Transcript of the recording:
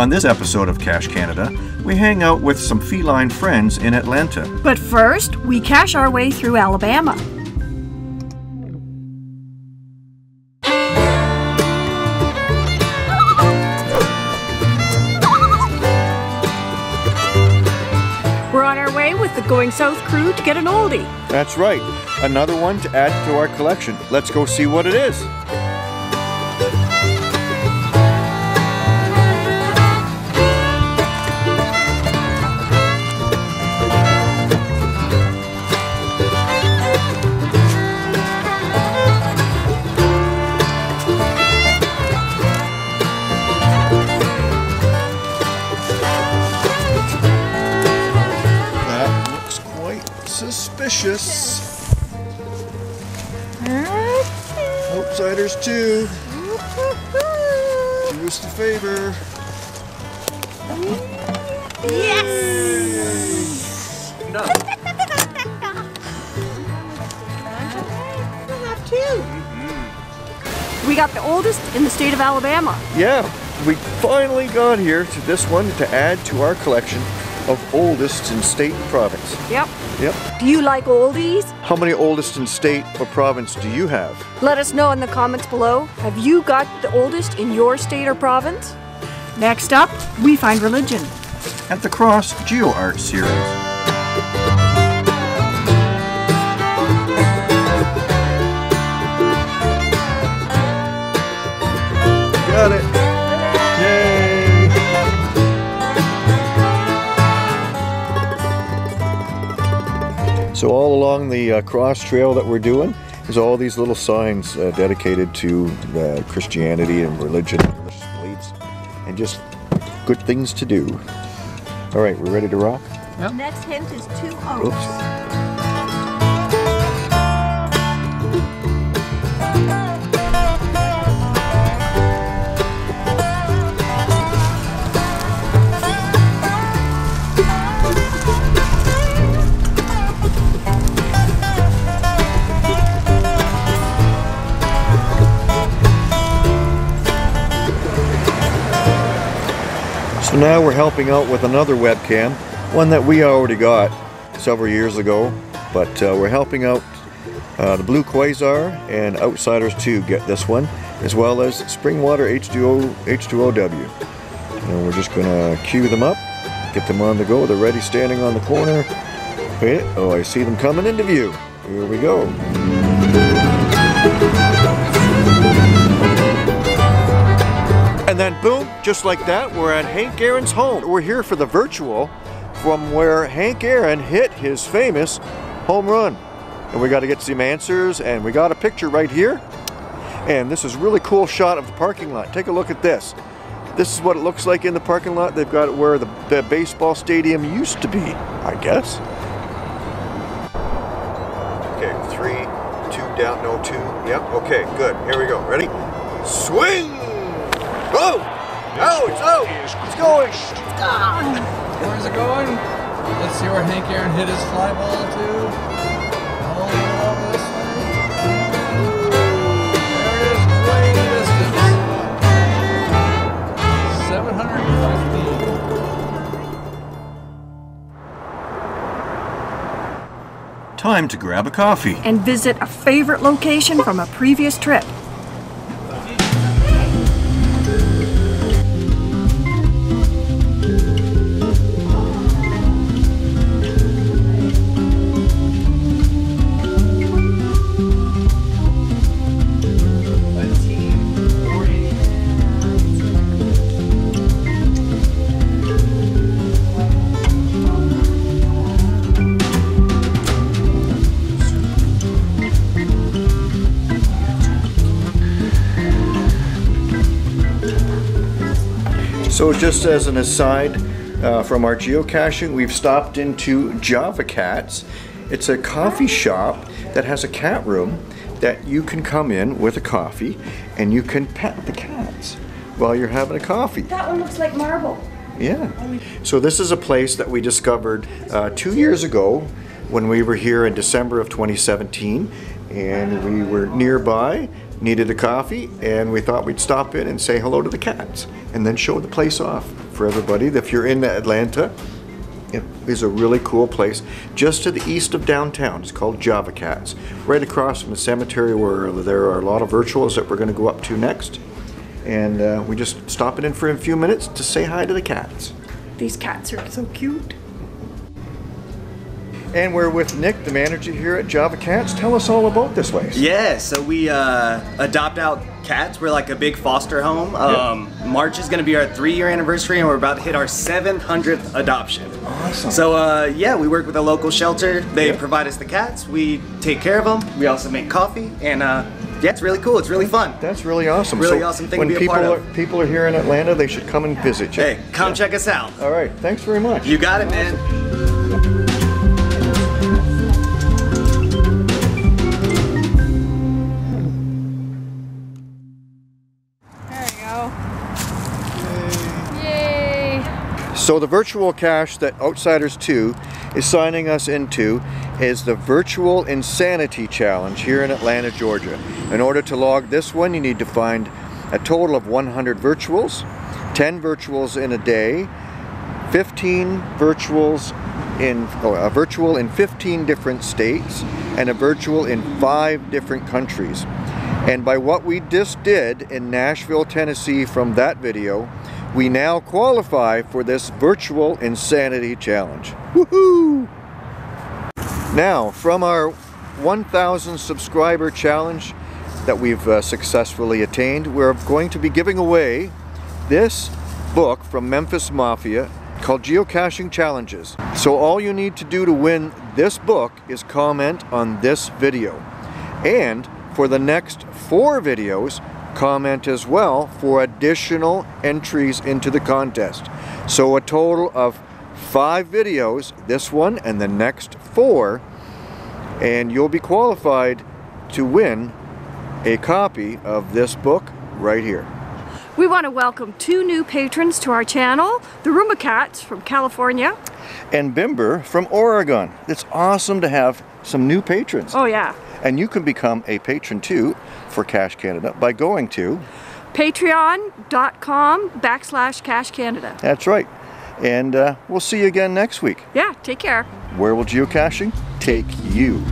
On this episode of Cache Canada, we hang out with some feline friends in Atlanta. But first, we cache our way through Alabama. We're on our way with the Going South crew to get an oldie. That's right, another one to add to our collection. Let's go see what it is. Suspicious. Outsiders too. Do us a favor. Yes. Mm-hmm. We got the oldest in the state of Alabama. Yeah, we finally got here to this one to add to our collection of oldest in state and province. Yep. Yep. Do you like oldies? How many oldest in state or province do you have? Let us know in the comments below. Have you got the oldest in your state or province? Next up, we find religion. At the Cross Geo Art series. Along the uh, cross trail that we're doing is all these little signs uh, dedicated to uh, Christianity and religion and religious beliefs and just good things to do. All right, we're ready to rock? Next hint is two O's. Oops. So now we're helping out with another webcam, one that we already got several years ago, but uh, we're helping out uh, the Blue Quasar and Outsiders 2 get this one, as well as Springwater H2O, H2OW. And we're just gonna cue them up, get them on the go. They're ready standing on the corner. Wait, oh, I see them coming into view. Here we go. And then boom, just like that, we're at Hank Aaron's home. We're here for the virtual from where Hank Aaron hit his famous home run. And we got to get some answers and we got a picture right here. And this is really cool shot of the parking lot. Take a look at this. This is what it looks like in the parking lot. They've got it where the, the baseball stadium used to be, I guess. Okay, three, two down, no two. Yep, okay, good. Here we go. Ready? Swing! Oh! Oh, it's out! It's going! Ah! Where's it going? Let's see where Hank Aaron hit his fly ball to. All over this way. There it is, way in the distance. 750. Time to grab a coffee. and visit a favorite location from a previous trip. So just as an aside uh, from our geocaching, we've stopped into Java Cats. It's a coffee shop that has a cat room that you can come in with a coffee and you can pet the cats while you're having a coffee. That one looks like marble. Yeah. So this is a place that we discovered uh, two years ago when we were here in December of 2017 and we were nearby, needed a coffee, and we thought we'd stop in and say hello to the cats and then show the place off for everybody. If you're in Atlanta, it is a really cool place just to the east of downtown. It's called Java Cats, right across from the cemetery where there are a lot of virtuals that we're going to go up to next. And uh, we just stopping in for a few minutes to say hi to the cats. These cats are so cute. And we're with Nick, the manager here at Java Cats. Tell us all about this place. Yeah, so we uh, adopt out cats. We're like a big foster home. Um, March is going to be our three-year anniversary, and we're about to hit our 700th adoption. Awesome. So uh, yeah, we work with a local shelter. They Yeah. provide us the cats. We take care of them. We also make coffee, and uh, yeah, it's really cool. It's really fun. That's really awesome. Really So awesome thing to when be a people part are, of. people are here in Atlanta, they should come and visit you. Hey, come check us out. All right. Thanks very much. You got it, man. So the virtual cache that Outsiders 2 is signing us into is the Virtual Insanity Challenge here in Atlanta, Georgia. In order to log this one, you need to find a total of 100 virtuals, 10 virtuals in a day, 15 virtuals in oh, a virtual in 15 different states and a virtual in five different countries. And by what we just did in Nashville, Tennessee from that video, we now qualify for this virtual insanity challenge. Woohoo! Now, from our 1,000 subscriber challenge that we've uh, successfully attained, we're going to be giving away this book from Memfis Mafia called Geocaching Challenges. So all you need to do to win this book is comment on this video. And for the next four videos, comment as well for additional entries into the contest. So a total of five videos, this one and the next four, and you'll be qualified to win a copy of this book right here. We want to welcome two new patrons to our channel, the Roomba Cats from California. And Bimber from Oregon. It's awesome to have some new patrons. Oh yeah. And you can become a patron too for Cache Canada by going to, Patreon.com backslash Cache Canada. that's right. And uh, we'll see you again next week. Yeah, take care. Where will geocaching take you?